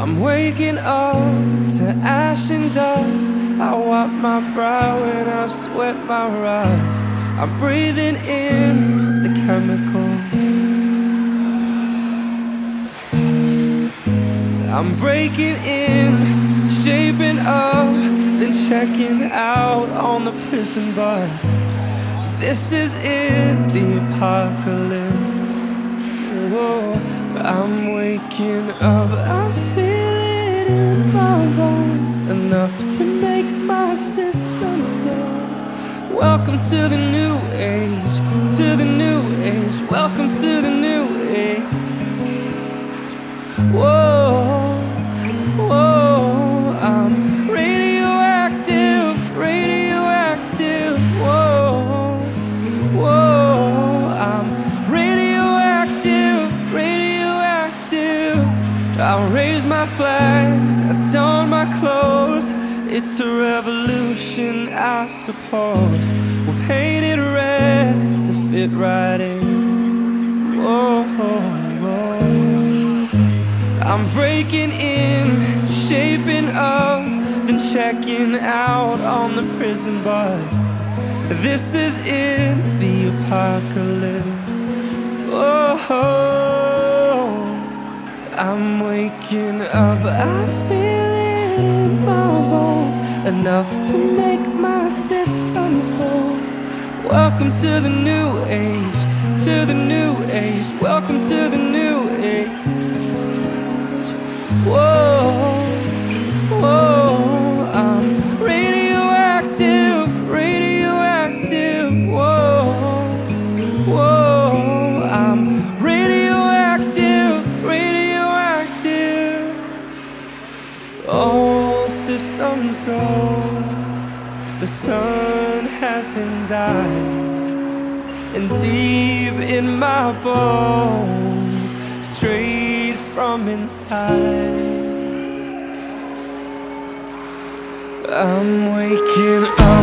I'm waking up to ash and dust. I wipe my brow and I sweat my rust. I'm breathing in the chemicals. I'm breaking in, shaping up, then checking out on the prison bus. This is it, the apocalypse. Whoa, I'm waking up, I feel my bones, enough to make my systems blow. Welcome to the new age, to the new age. Welcome to the new age. Whoa, whoa, I'm radioactive, radioactive. Whoa, whoa, I'm radioactive, radioactive. I'll raise my flags, My clothes. It's a revolution, I suppose. We'll paint it red to fit right in. Whoa. I'm breaking in, shaping up, then checking out on the prison bus. This is it, the apocalypse. Oh, I'm waking up, I feel enough to make my systems blow. Welcome to the new age, to the new age. Welcome to the new age. Whoa, whoa, I'm radioactive, radioactive. Whoa, whoa, I'm radioactive, radioactive. All systems go, the sun hasn't died. And deep in my bones, straight from inside. I'm waking up.